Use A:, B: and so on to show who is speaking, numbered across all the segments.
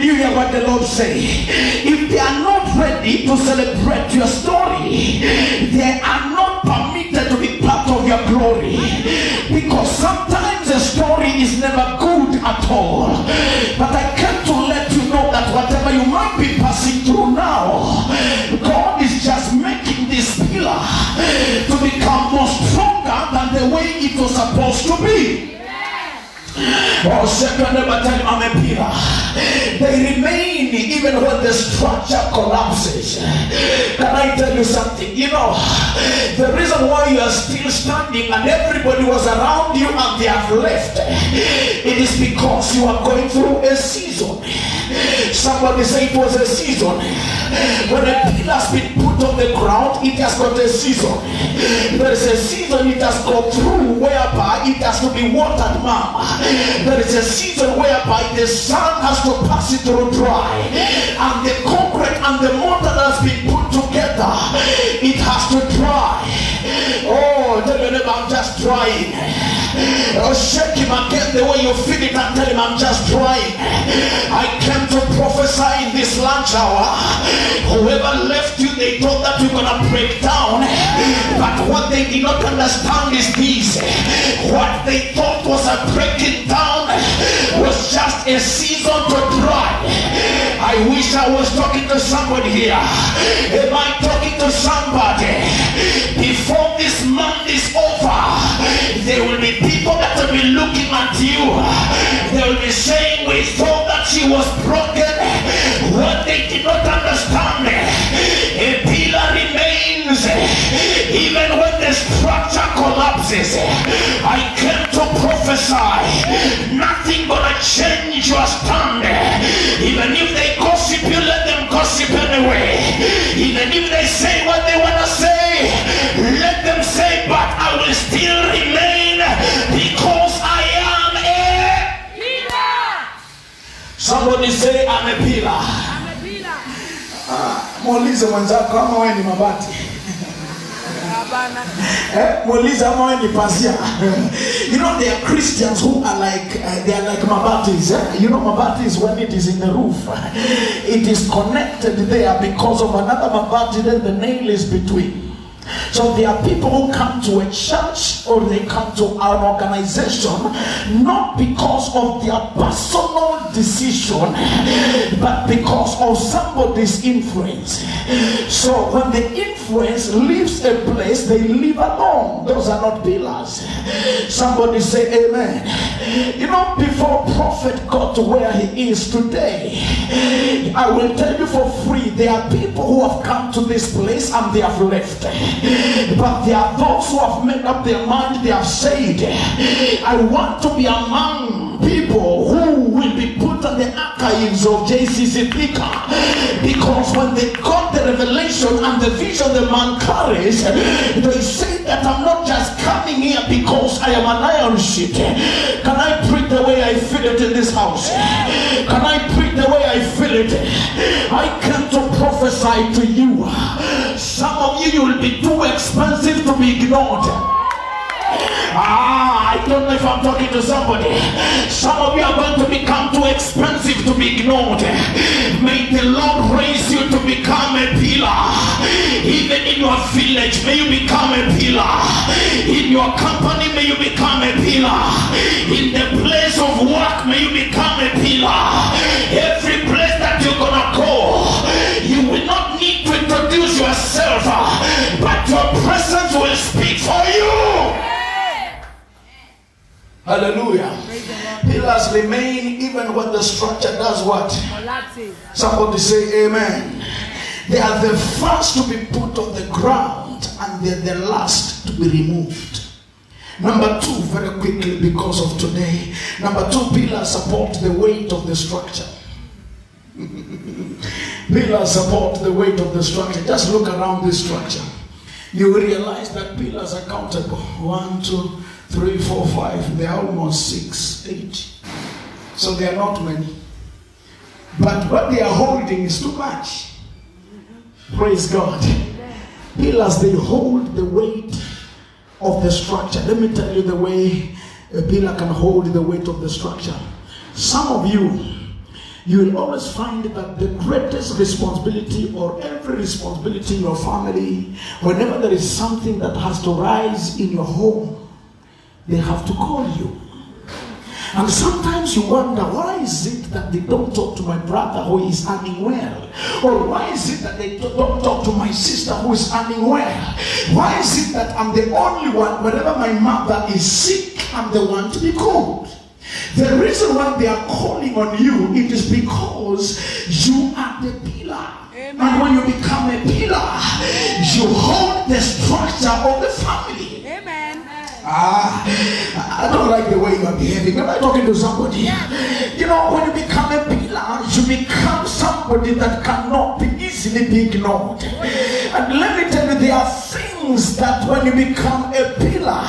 A: You hear what the Lord say? If they are not ready to celebrate your story, they are not permitted to be part of your glory. Because sometimes a story is never good at all. But I came to let you know that whatever you might be passing through now, God is just making this pillar to become more stronger than the way it was supposed to be. Oh, second never tell him I'm a pillar. Oh, they remain even when the structure collapses. Can I tell you something? You know, the reason why you are still standing and everybody was around you and they have left, it is because you are going through a season. Somebody say it was a season. When a pillar has been put on the ground, it has got a season. There is a season it has gone through whereby it has to be watered, mom. There is a season whereby the sun has to pass it through dry. And the concrete and the mortar that has been put together, it has to dry. Oh, tell your neighbor, I'm just trying. Oh, shake him again the way you feel it and tell him I'm just trying. I came to prophesy in this lunch hour. Whoever left you, they thought that you're gonna break down. But what they did not understand is this. What they thought was a breaking down was just a season to dry. I wish I was talking to somebody here. Am I talking to somebody? Before this month is over, there will be people that will be looking at you. They will be saying, We thought that she was broken. What they did not understand, a pillar remains even when the structure collapses. I came to prophesy, nothing gonna change your stand. Even if they gossip you, let them gossip anyway. Even if they say Somebody say I'm a pillar. Muulize mwenzako kama wewe ni mabati. Eh, muulize ama wewe ni pazia. you know there are Christians who are like uh, they are like mabatis. Eh? You know mabatis when it is in the roof, it is connected there because of another mabati. Then the nail is between. So there are people who come to a church or they come to an organization not because of their personal decision, but because of somebody's influence. So when the influence leaves a place, they leave alone. Those are not pillars. Somebody say amen. You know, before prophet got to where he is today, I will tell you for free, there are people who have come to this place and they have left. But there are those who have made up their mind, they have said, I want to be among people who put on the archives of JCC Thika. Because when they got the revelation and the vision the man carries, they say that I'm not just coming here because I am an iron sheet. Can I preach the way I feel it in this house? Can I preach the way I feel it? I came to prophesy to you. Some of you, you will be too expensive to be ignored. Ah, I don't know if I'm talking to somebody. Some of you are going to become too expensive to be ignored. May the Lord raise you to become a pillar. Even in your village, may you become a pillar. In your company, may you become a pillar. In the place of work, may you become a pillar. Every place that you're gonna go, you will not need to introduce yourself, but your presence will speak for you. Hallelujah. Pillars remain even when the structure does what? Somebody say amen. They are the first to be put on the ground and they're the last to be removed. Number two, very quickly because of today. Number two, pillars support the weight of the structure. pillars support the weight of the structure. Just look around this structure. You will realize that pillars are countable. One, two, three, four, five. They are almost six, eight. So they are not many. But what they are holding is too much. Praise God. Pillars, they hold the weight of the structure. Let me tell you the way a pillar can hold the weight of the structure. Some of you, you will always find that the greatest responsibility or every responsibility in your family, whenever there is something that has to rise in your home, they have to call you. And sometimes you wonder, why is it that they don't talk to my brother who is earning well? Or why is it that they don't talk to my sister who is earning well? Why is it that I'm the only one, whenever my mother is sick, I'm the one to be called? The reason why they are calling on you, it is because you are the pillar.
B: Amen.
A: And when you become a pillar, you hold the structure of the family. Ah, I don't like the way you are behaving. Am I talking to somebody? You know, when you become a pillar, you become somebody that cannot be easily be ignored. And let me tell you, there are things that when you become a pillar,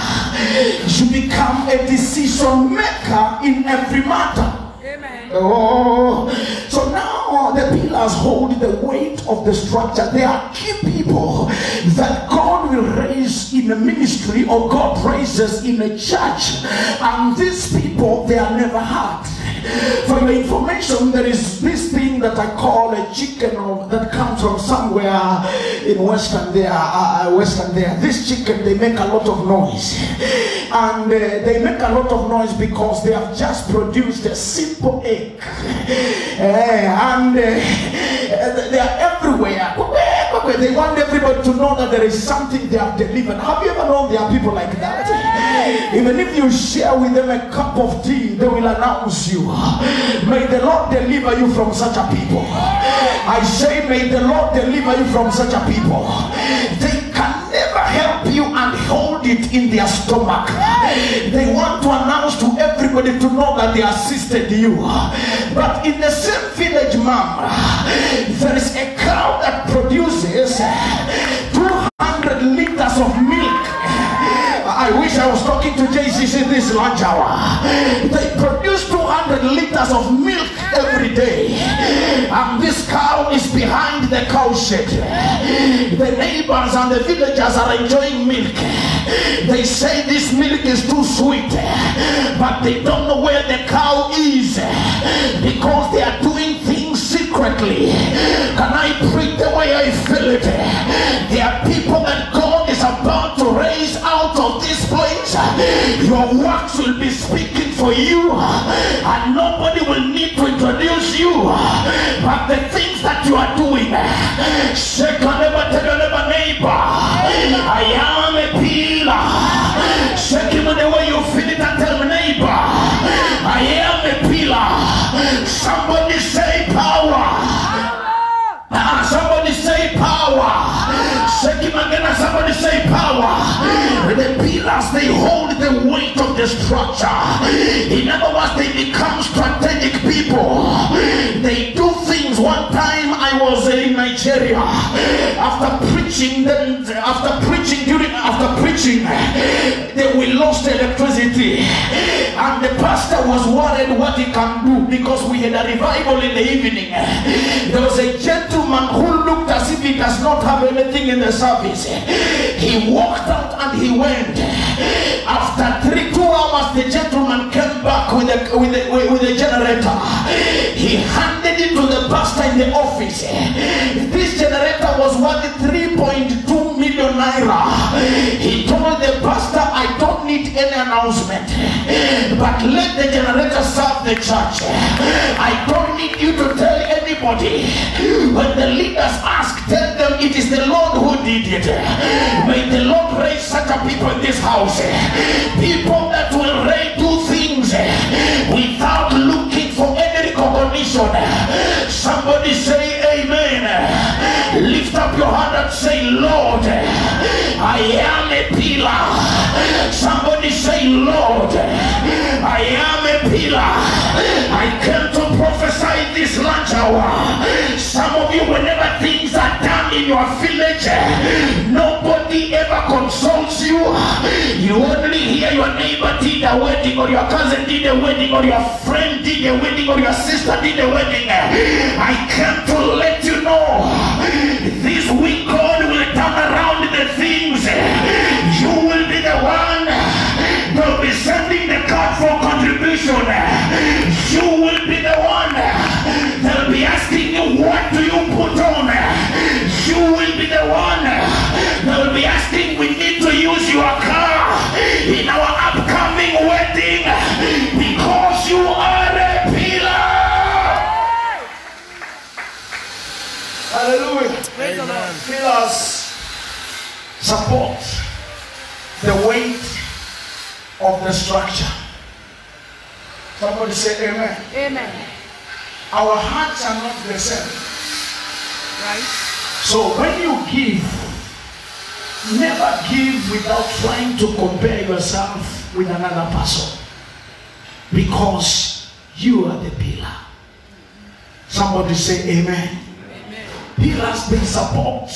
A: you become a decision maker in every matter.
B: Amen.
A: Oh, so now pillars hold the weight of the structure. They are key people that God will raise in a ministry or God raises in a church. And these people, they are never hard. For your information, there is this thing that I call a chicken that comes from somewhere in Western there, uh, uh, Western there. This chicken, they make a lot of noise. And uh, they make a lot of noise because they have just produced a simple egg. Eh, and uh, they are everywhere. They want everybody to know that there is something they have delivered. Have you ever known there are people like that? Even if you share with them a cup of tea, they will announce you. May the Lord deliver you from such a people. I say, may the Lord deliver you from such a people. It in their stomach. They want to announce to everybody to know that they assisted you. But in the same village, mom, there is a cow that produces 200 liters of milk. I wish I was talking to JCC this lunch hour. They produce 200 liters of milk every day. And this cow is behind the cowshed. The neighbors and the villagers are enjoying milk. They say this milk is too sweet, but they don't know where the cow is because they are doing things secretly. Can I preach the way I feel it? There are people that God is about to raise out of this place. Your works will be speaking for you, and nobody will need to introduce you. But the things that you are doing, shake pillars they hold the weight of the structure. In other words, they become strategic people. They do things. One time I was in Nigeria after preaching. Then after preaching during after preaching, then we lost electricity, and the pastor was worried what he can do because we had a revival in the evening. There was a gentleman who looked as if he does not have anything in the service. He walked out and he went. After three, two hours, the gentleman came back with a with a, with, a generator. He handed it to the pastor in the office. This generator was worth 3.2 million naira. He told the pastor, I need any announcement, but let the generator serve the church. I don't need you to tell anybody. When the leaders ask, tell them it is the Lord who did it. May the Lord raise such a people in this house. People that will raise do things without looking for any recognition. Somebody say amen. Lift up your hand and say, Lord, I am a pillar. Somebody say, Lord, I am a pillar. I came to prophesy this lunch hour. Some of you, whenever things are done in your village, nobody ever consults you. You only hear your neighbor did a wedding, or your cousin did a wedding, or your friend did a wedding, or your sister did a wedding. I came to let you know this week will around the things. You will be the one that will be sending the card for contribution. You will be the one that
B: will
A: be asking you what do you put on. You will be
B: the one
A: that will be asking we need to use your card. Support the weight of the structure. Somebody say amen.
B: Amen.
A: Our hearts are not the same.
B: Right?
A: So when you give, never give without trying to compare yourself with another person. Because you are the pillar. Somebody say amen.
B: Amen.
A: Pillars they support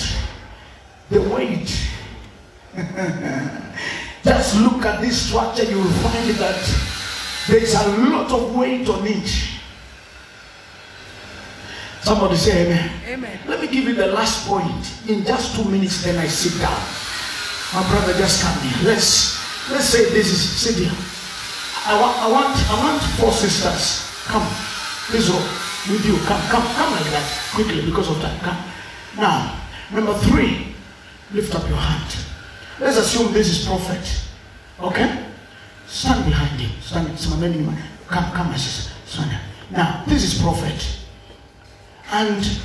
A: the weight. Just look at this structure, you will find that there's a lot of weight on it. Somebody say amen.
B: Amen.
A: Let me give you the last point. In just two minutes, then I sit down. My brother, just come here. Let's let's say this is sit here. I want I want I want four sisters. Come, please roll with you. Come, come, come like that quickly because of time. Come. Now, number three, lift up your hand. Let's assume this is prophet. Okay? Stand behind him. Stand. Come, come, my sister. Stand. here. Now, this is prophet and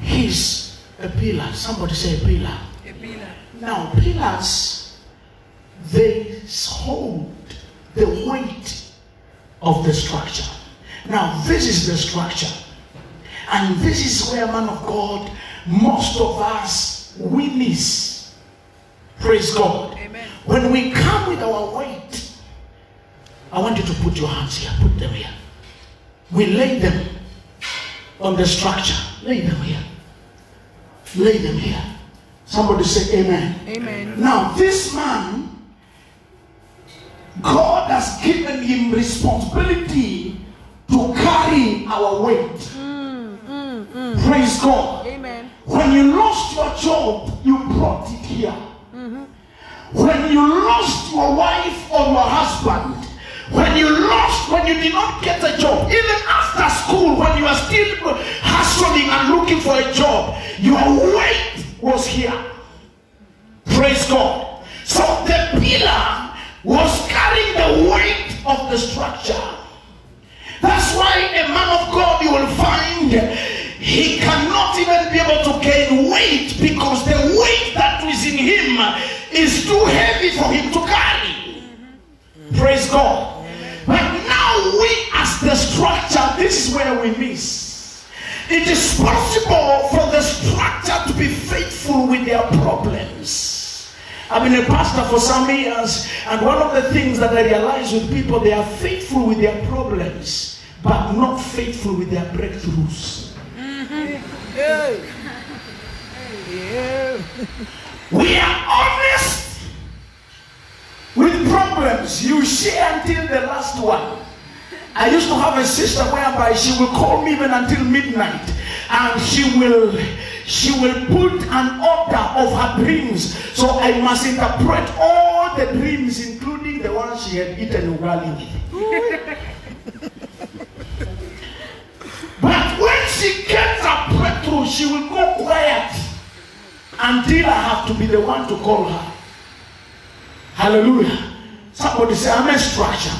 A: he's a pillar. Somebody say a pillar.
B: A pillar.
A: Now, pillars, they hold the weight of the structure. Now, this is the structure. And this is where, man of God, most of us, we miss. Praise God.
B: Amen.
A: When we come with our weight, I want you to put your hands here. Put them here. We lay them on the structure. Lay them here. Lay them here. Somebody say amen.
B: Amen.
A: Now, this man, God has given him responsibility to carry our weight. Mm, mm, mm. Praise God.
B: Amen.
A: When you lost your job, you brought it here. Mm-hmm. When you lost your wife or your husband, when you lost, when you did not get a job, even after school, when you are still hustling and looking for a job, your weight was here. Praise God. So the pillar was carrying the weight of the structure. That's why a man of God you will find he cannot even be able to gain weight because the him is too heavy for him to carry. Praise God. But now we as the structure, this is where we miss. It is possible for the structure to be faithful with their problems. I've been a pastor for some years, and one of the things that I realize with people, they are faithful with their problems, but not faithful with their breakthroughs. Mm-hmm.
B: Hey. Yeah.
A: We are honest with problems. You share until the last one. I used to have a sister whereby she will call me even until midnight and she will she will put an order of her dreams. So I must interpret all the dreams, including the one she had eaten ugali with. But when she gets a breakthrough, she will go quiet until I have to be the one to call her. Hallelujah. Somebody say, I'm a structure.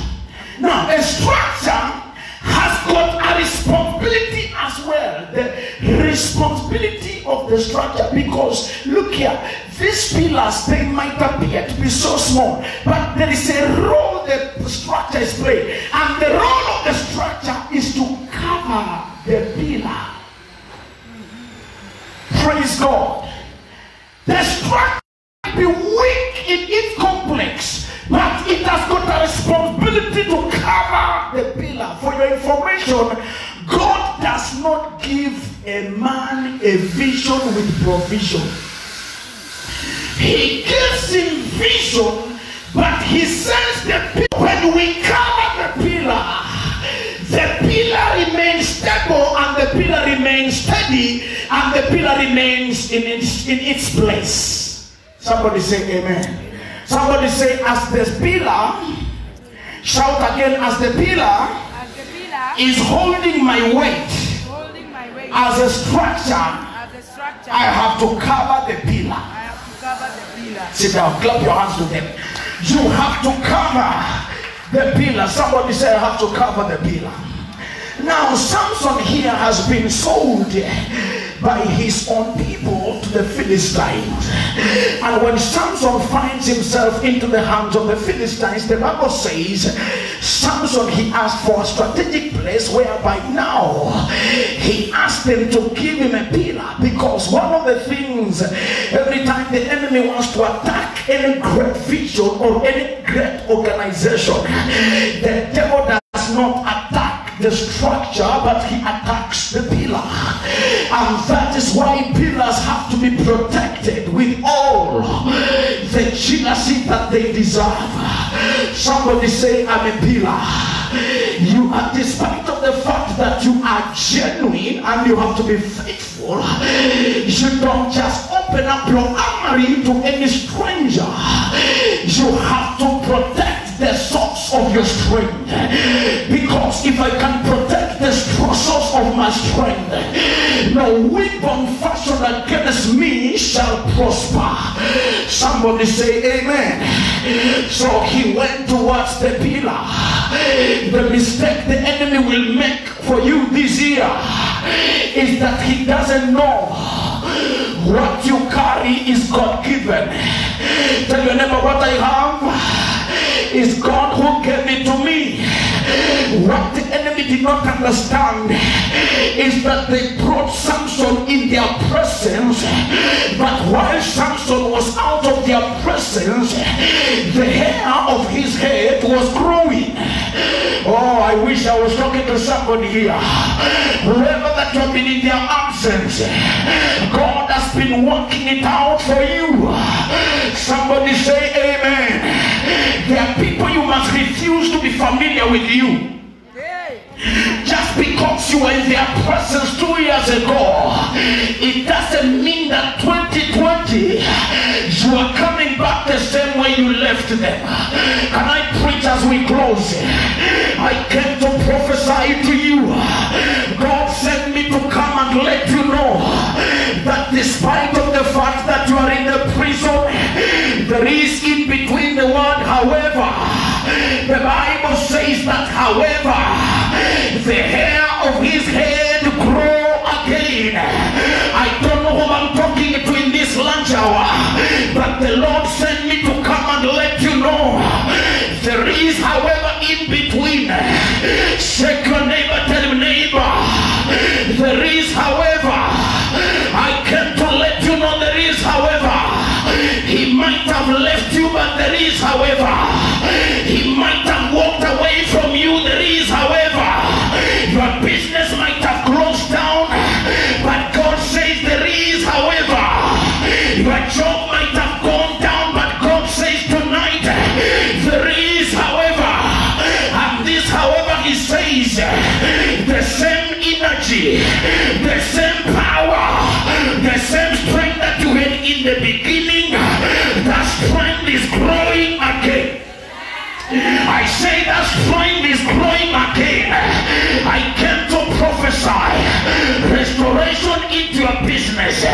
A: Now, a structure has got a responsibility as well. The responsibility of the structure. Because look here, these pillars they might appear to be so small, but there is a role that the structure is playing. And the role of the structure is to cover the pillar. Praise God. The structure might be weak in its complex, but it has got a responsibility to cover the pillar. For your information, God does not give a man a vision with provision. He gives him vision, but he sends the pillar. When we cover the pillar, the pillar remains stable and the pillar remains steady and the pillar remains in its, in its place. Somebody say amen. Somebody say, as the pillar, shout again, as the pillar
B: As the pillar
A: is holding my weight
B: holding my weight
A: as a structure,
B: as a structure,
A: I have to cover the pillar.
B: I have to cover the pillar.
A: Sit down, clap your hands to them. You have to cover the pillar. Somebody say, I have to cover the pillar. Now, Samson here has been sold by his own people to the Philistines. And when Samson finds himself into the hands of the Philistines, the Bible says Samson he asked for a strategic place whereby now he asked them to give him a pillar because one of the things every time the enemy wants to attack any great vision or any great organization, the devil does not attack the structure, but he attacks the pillar. And that is why pillars have to be protected with all the jealousy that they deserve. Somebody say, I'm a pillar. You are, despite of the fact that you are genuine and you have to be faithful, you don't just open up your armory to any stranger. You have to protect the source of your strength. Because if I can protect the source of my strength, no weapon fashioned against me shall prosper. Somebody say amen. So he went towards the pillar. The mistake the enemy will make for you this year is that he doesn't know what you carry is God given. Tell your neighbor what I have is God who gave it to me. What the enemy did not understand is that they brought Samson in their presence, but while Samson was out of their presence, the hair of his head was growing. I wish I was talking to somebody here. Whoever that you have been in their absence, God has been working it out for you. Somebody say amen. There are people you must refuse to be familiar with you. Just because you were in their presence two years ago, it doesn't mean that 2020 you are coming back the same way you left them. Can I preach as we close? I came to prophesy to you. God sent me to come and let you know that despite of the fact that you are in the prison, there is in between the word however. The Bible says that however, the hair of his head grow again. I don't know who I'm talking to in this lunch hour, but the Lord sent me to come and let you know there is, however, in between. Shake your neighbor, tell him neighbor. There is, however, I came to let you know there is, however. He might have left you, but there is, however. Says the same energy, the same power, the same strength that you had in the beginning, that strength is growing again. I say that strength is growing again. I came to prophesy restoration into your business.